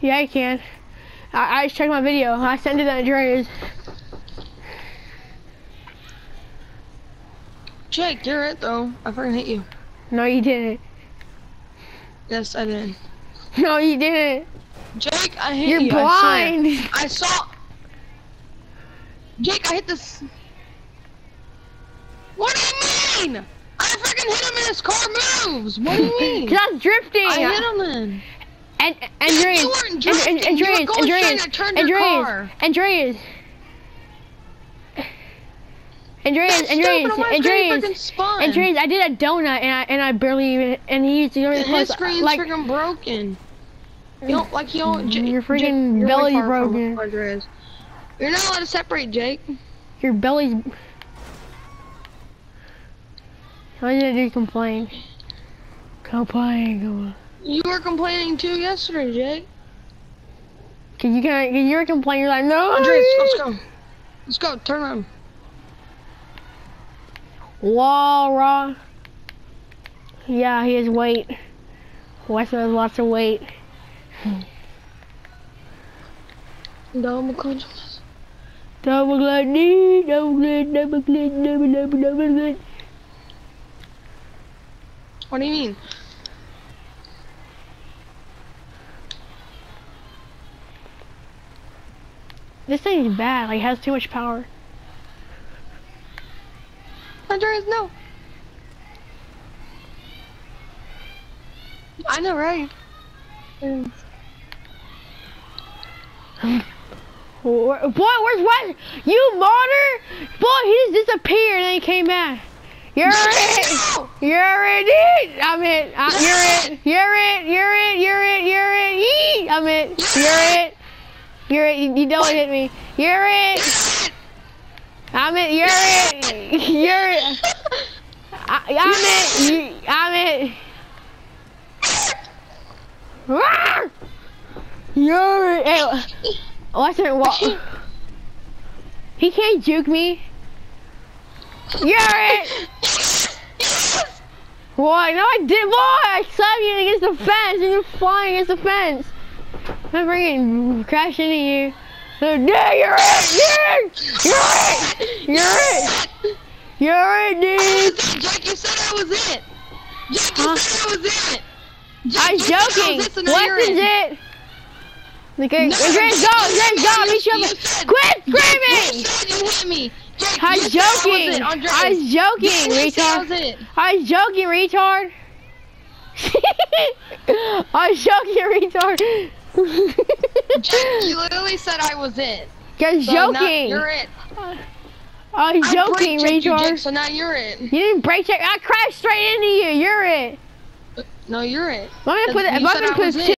Yeah, you can. I, I just checked my video. I sent it to Andreas. Jake, you're it though. I freaking hit you. No, you didn't. Yes, I did. No, you didn't. Jake, I hit You're you. blind. I, swear. I saw. Jake, I hit this. What do you mean? I freaking hit him and his car moves. What do you mean? Cause I was drifting. I hit him then. And Andreas, and, and, Andreas, Andreas, and I turned your Andreas. Andreas. Andreas, Andreas, stupid. My screen Andreas. Andreas, I did a donut and I and I barely even and he used to really His close screen's like freaking broken. You don't like you don't. J- Your J- freaking way belly's from broken. Andreas. You're not allowed to separate, Jake. your belly's. How did you complain? Complain, come on. You were complaining too yesterday, Jake. Cause you can't. You're complaining. You're like no. Andreas, let's go. Let's go. Turn around. Raw. Yeah, he has weight. Weston has lots of weight. Double clutch. Double gluttony, double glut, double glut, double double double glut. What do you mean? This thing is bad. Like, it has too much power. Andreas, no. I know, right? Mm. Boy, where's Wes? You martyr? Boy, he just disappeared and then he came back. You're it. You're it. I'm it. Uh, you're it. You're it. You're it. You're it. You're it. Yee. I'm it. You're it. You're it. You, don't hit me. You're it. I'm it. You're it. You're it. I, I'm it. You, I'm it. Rawr! You're it. Hey, what's it? What? He can't juke me. You're it. What? No, I did. Boy, I slapped you against the fence, and you're flying against the fence. I'm bringing crash into you. So, yeah, you're it. Yeah, you're it. You're it. You're it, dude. Jake, you said I was it. Jake, you Huh? said I was it. Jake, I'm you said I was joking. it, so What you're is it. it? Okay, No, Andreas, go, said- go. you- Me shove you it. said- Quit You said you hit me. Jake, I was said I was joking. it, I was joking, You said I was retard. I was joking, retard. I was joking, retard. You literally said I was it. You're So joking. you're it. I was I joking, checked you, so now you're it. You didn't break check. I crashed straight into you. You're it. No, you're it. I'm gonna put it. I'm gonna put it.